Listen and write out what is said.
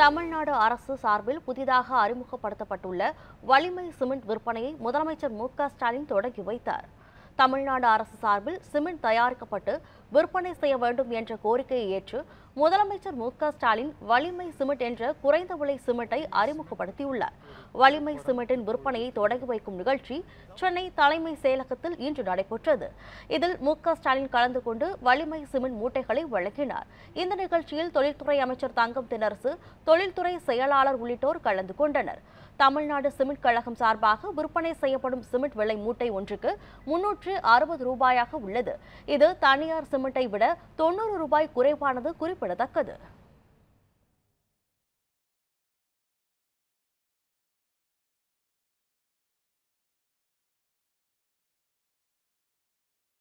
தமிழ்நாடு அரசு சார்பில் புதிதாக அறிமுகப்படுத்தப்பட்டுள்ள வலிமை சிமெண்ட் விற்பனையை முதலமைச்சர் மு க ஸ்டாலின் தொடங்கி வைத்தார். தமிழ்நாடு அரசு சார்பில் சிமெண்ட் தயாரிக்கப்பட்டு விற்பனை செய்ய வேண்டும் என்ற கோரிக்கையை ஏற்று முதலமைச்சர் மு க ஸ்டாலின் வலிமை சிமெண்ட் என்ற குறைந்த விலை சிமெண்ட்டை அறிமுகப்படுத்தியுள்ளார். வலிமை சிமெண்டின் விற்பனையை தொடங்கி வைக்கும் நிகழ்ச்சி சென்னை தலைமை செயலகத்தில் இன்று நடைபெற்றது. இதில் மு க ஸ்டாலின் கலந்து கொண்டு வலிமை சிமெண்ட் மூட்டைகளை வழங்கினார் இந்த நிகழ்ச்சியில் தொழில்துறை அமைச்சர் தங்கம் தினரசு தொழில்துறை செயலாளர் உள்ளிட்டோர் கலந்து கொண்டனர். தமிழ்நாடு சிமெண்ட் கழகம் சார்பாக விற்பனை செய்யப்படும் சிமெண்ட் விலை மூட்டை ஒன்றுக்கு முன்னூற்று அறுபது ரூபாயாக உள்ளது. இது தனியார் சிமெண்டை விட தொண்ணூறு ரூபாய் குறைவானது குறிப்பிடத்தக்கது.